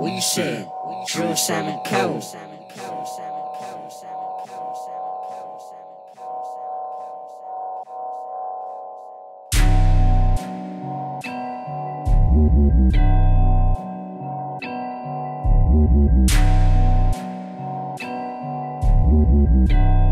We mm. said, Drew Simon Cole. Thank you.